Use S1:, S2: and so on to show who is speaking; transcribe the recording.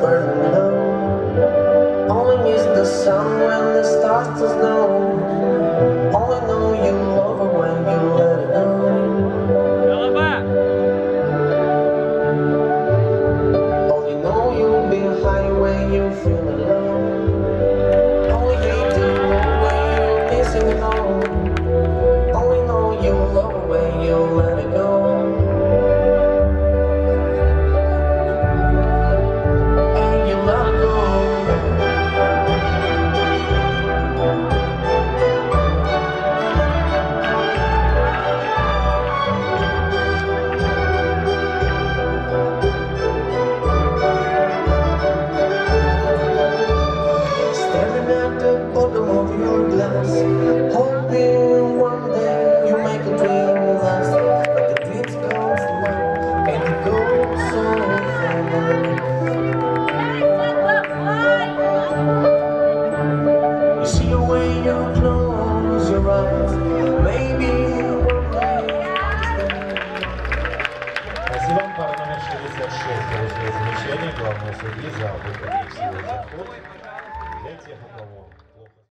S1: burning low. Only miss the sun when it starts to snow. Only know you love her when you let it go. Only know you'll be high when you feel alone. Only hate to when you're missing home.
S2: 66. Получилось замечание. Главное судьи за выполнение всего заход для тех, у кого